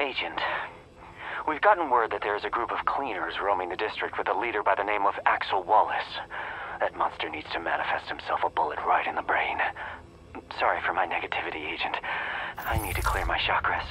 Agent, we've gotten word that there is a group of cleaners roaming the district with a leader by the name of Axel Wallis. That monster needs to manifest himself a bullet right in the brain. Sorry for my negativity, Agent. I need to clear my chakras.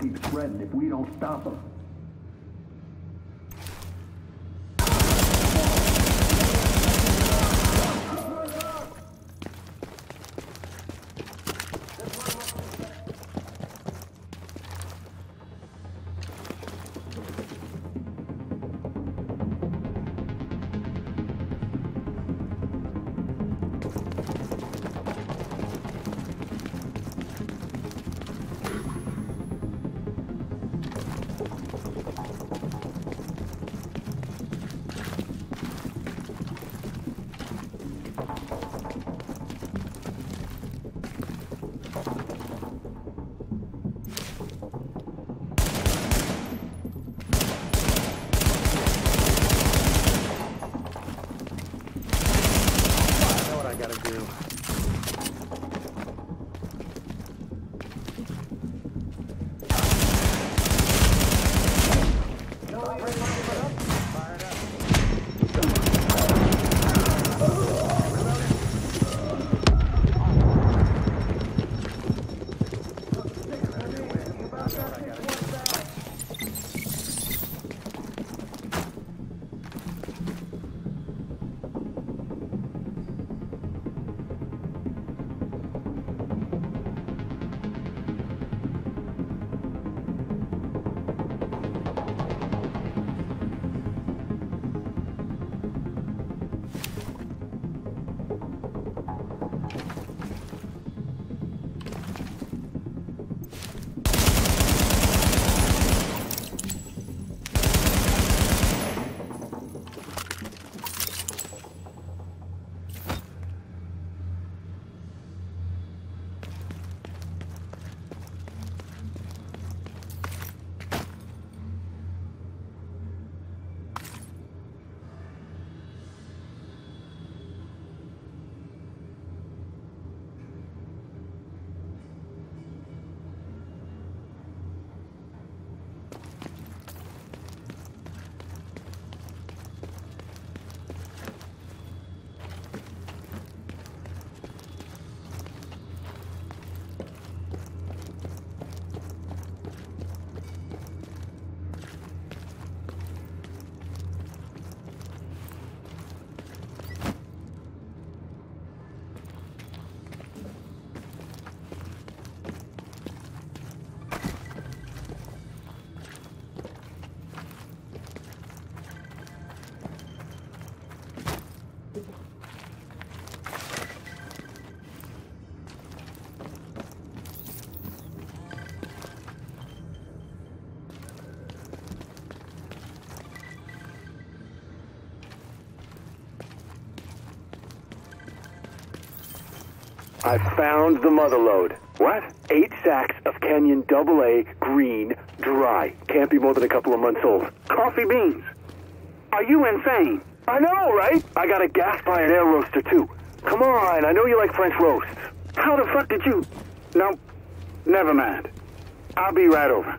Keep spreading if we don't stop them. I found the mother load. What? Eight sacks of Kenyan Double A green dry. Can't be more than a couple of months old. Coffee beans. Are you insane? I know, right? I got a gas fired air roaster too. Come on, I know you like French roasts. How the fuck did you? No, never mind. I'll be right over.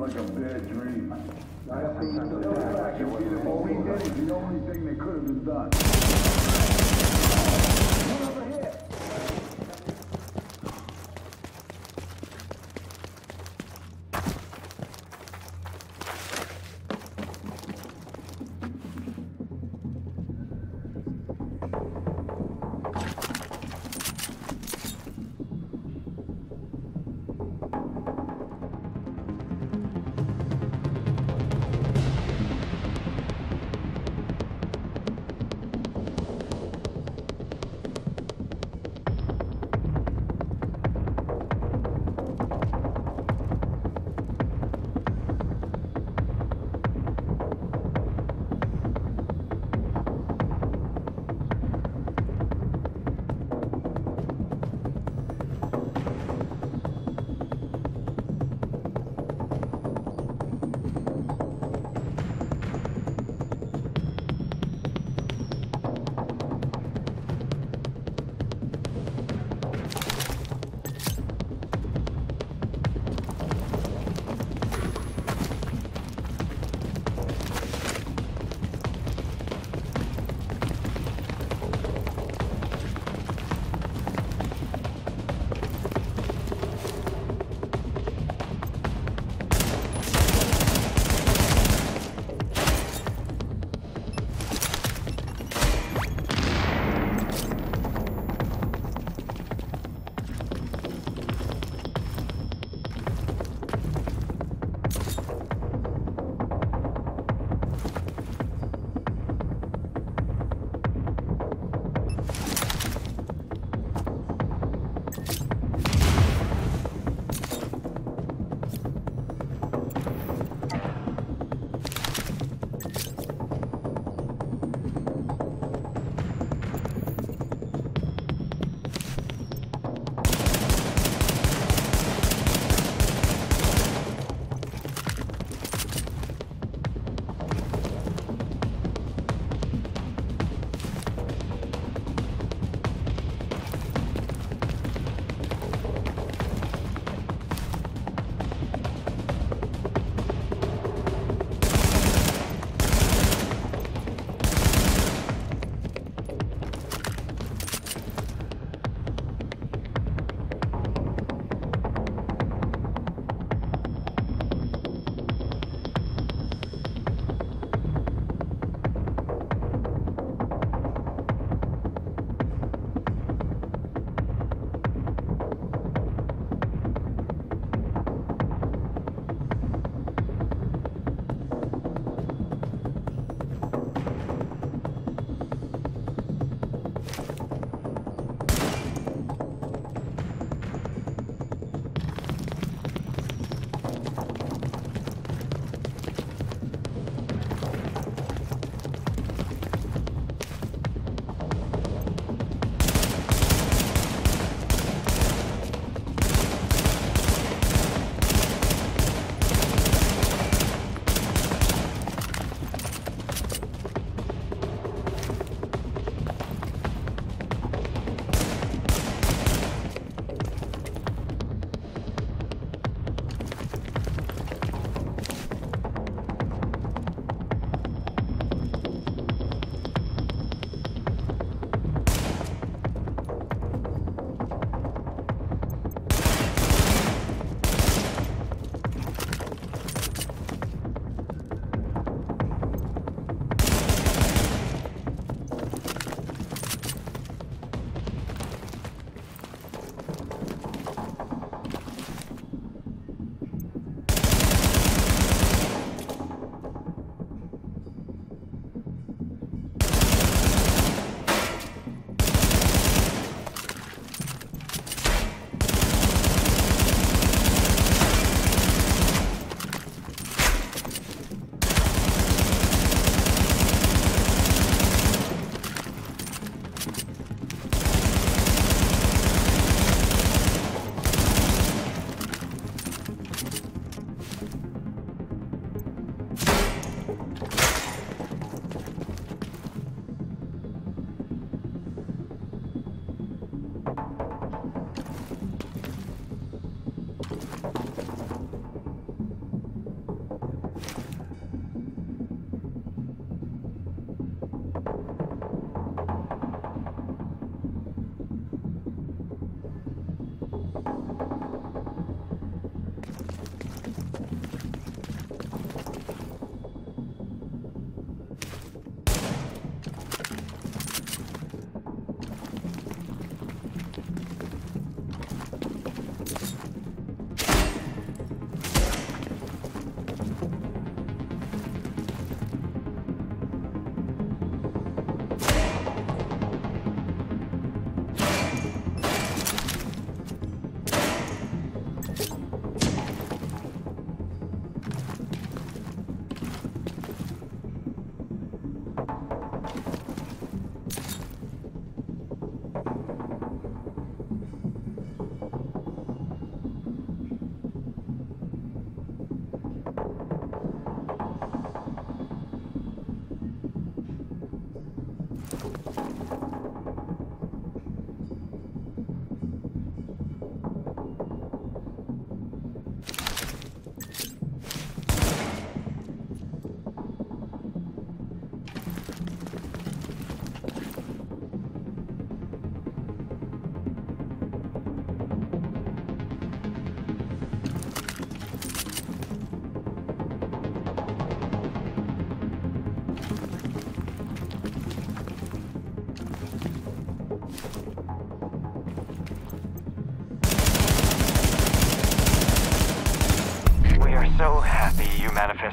Like a bad dream.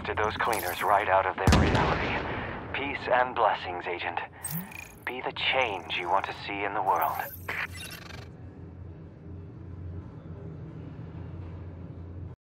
You those cleaners right out of their reality. Peace and blessings, Agent. Be the change you want to see in the world.